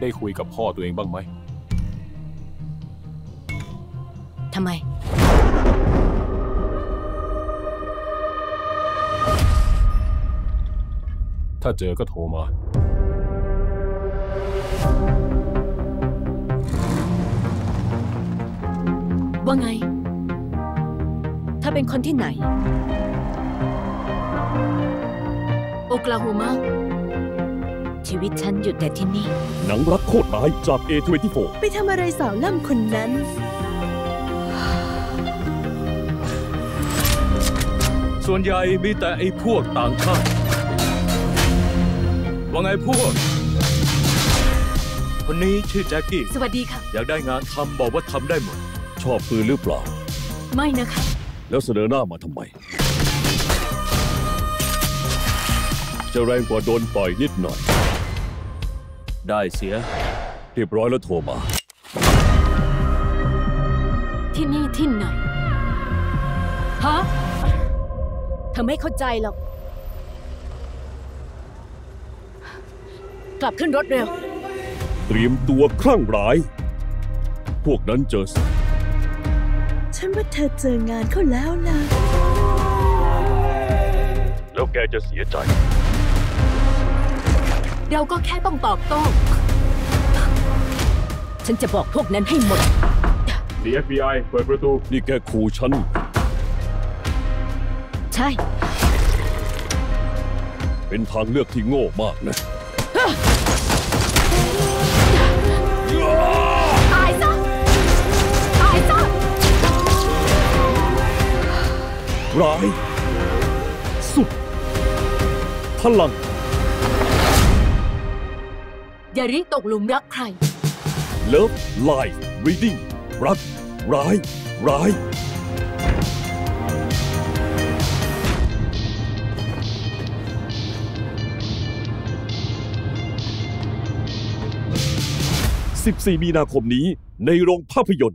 ได้คุยกับพ่อตัวเองบ้างไหม ทำไม ถ้าเจอก็โทรมา ว่าไง ถ้าเป็นคนที่ไหน โอกลาโฮมา ชีวิตฉันหยุดแต่ที่นี่ หนังรักโคตรร้ายจาก A24 ไปทำอะไรสาวล่ำคนนั้น ส่วนใหญ่มีแต่ไอ้พวกต่างชาติว่าไงพวก คนนี้ชื่อแจ็คกี้ สวัสดีค่ะ อยากได้งานทำบอกว่าทำได้หมด ชอบปืนหรือเปล่า ไม่นะคะ แล้วเสนอหน้ามาทำไม จะแรงกว่าโดนต่อยนิดหน่อย ได้เสีย เรียบร้อยแล้วโทรมา ที่นี่ที่ไหน ฮะเธอไม่เข้าใจหรอก กลับขึ้นรถเร็ว เตรียมตัวคลั่งร้าย พวกนั้นเจอสัตว์ฉันว่าเธอเจองานเขาแล้วนะแล้วแกจะเสียใจ เราก็แค่ต้องตอบโต้ ฉันจะบอกพวกนั้นให้หมด The FBI เปิดประตู นี่แกขู่ฉัน ใช่ เป็นทางเลือกที่โง่มากนะ ตายซะ ตายซะ ร้าย สุด พลังอ ย่ารีบตกหลุมรักใคร Love Life Reading รักร้าย ร้าย 14 มีนาคมนี้ในโรงภาพยนตร์